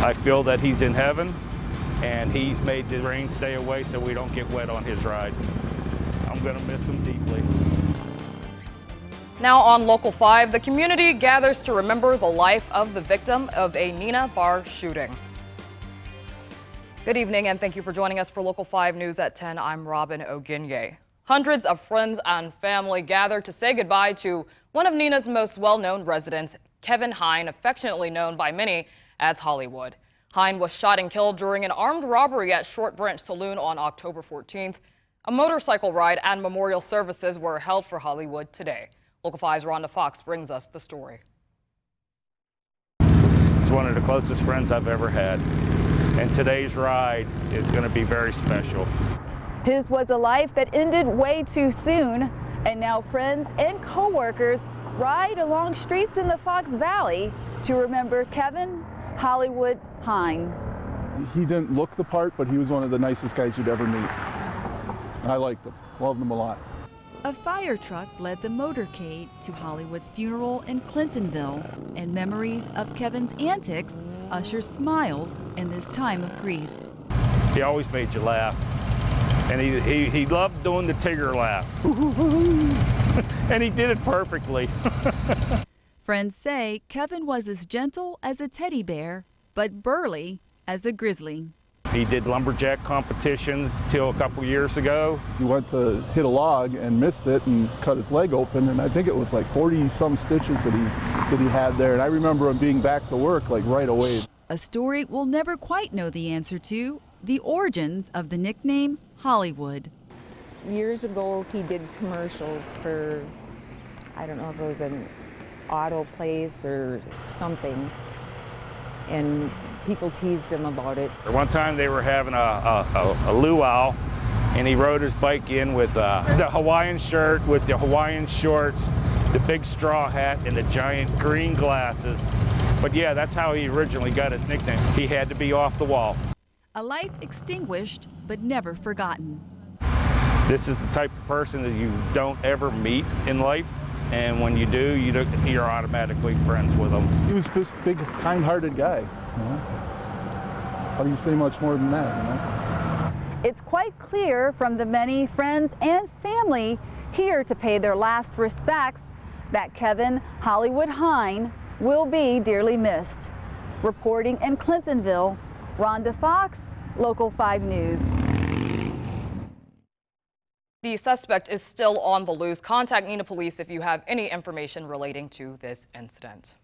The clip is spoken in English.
I feel that he's in heaven and he's made the rain stay away so we don't get wet on his ride. I'm going to miss him deeply. Now on Local 5, the community gathers to remember the life of the victim of a Neenah bar shooting. Good evening and thank you for joining us for Local 5 News at 10. I'm Robin Oginye. Hundreds of friends and family gathered to say goodbye to one of Neenah's most well-known residents, Kevin Hine, affectionately known by many as Hollywood. Hine was shot and killed during an armed robbery at Short Branch Saloon on October 14th. A motorcycle ride and memorial services were held for Hollywood today. Local 5's Rhonda Fox brings us the story. He's one of the closest friends I've ever had. And today's ride is going to be very special. His was a life that ended way too soon, and now friends and coworkers ride along streets in the Fox Valley to remember Kevin Hollywood Hine. He didn't look the part, but he was one of the nicest guys you'd ever meet. I liked him, loved him a lot. A fire truck led the motorcade to Hollywood's funeral in Clintonville, and memories of Kevin's antics usher smiles in this time of grief. He always made you laugh. And he, he, he loved doing the Tigger laugh. and he did it perfectly. Friends say Kevin was as gentle as a teddy bear, but burly as a grizzly. He did lumberjack competitions till a couple years ago. He went to hit a log and missed it and cut his leg open, and I think it was like 40 some stitches that he that he had there. And I remember him being back to work like right away. A story we'll never quite know the answer to the origins of the nickname Hollywood. Years ago, he did commercials for, I don't know if it was an auto place or something, and people teased him about it. One time they were having a, a, a, a luau, and he rode his bike in with uh, the Hawaiian shirt, with the Hawaiian shorts, the big straw hat, and the giant green glasses. But yeah, that's how he originally got his nickname. He had to be off the wall. A life extinguished but never forgotten. This is the type of person that you don't ever meet in life. And when you do, you do, you're automatically friends with them. He was just a big, kind-hearted guy. You know? How do you say much more than that? You know? It's quite clear from the many friends and family here to pay their last respects that Kevin Hollywood Hine will be dearly missed. Reporting in Clintonville, Rhonda Fox, Local 5 News. The suspect is still on the loose. Contact Neenah Police if you have any information relating to this incident.